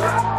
Bye.